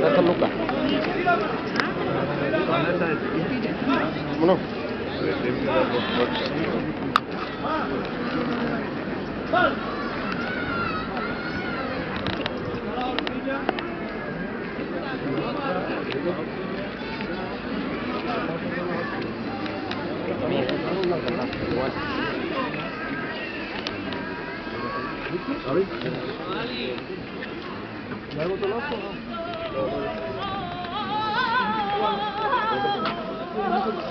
Tatalukka. Bunu. Bal. Thank you. ¿Eh? ¿Cuántas lucas? Vámonos.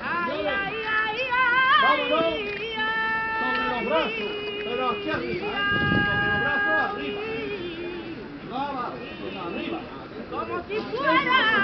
Ay, ay, ay, ay, pero aquí arriba, ¿eh? Sobre los brazos arriba. Sino arriba. como si fuera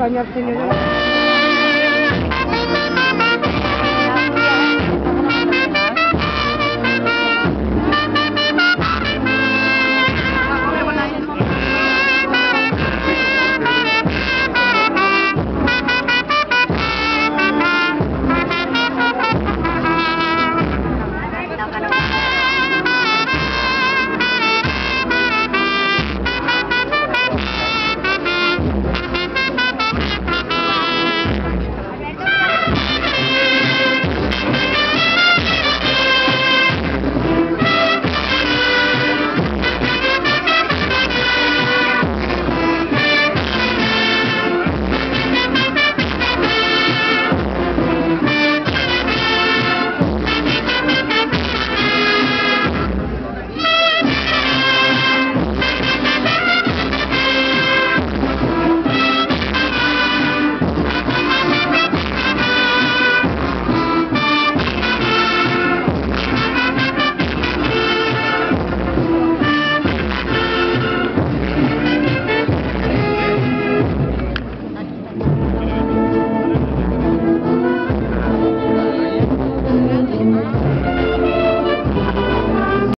kaynaklanıyor.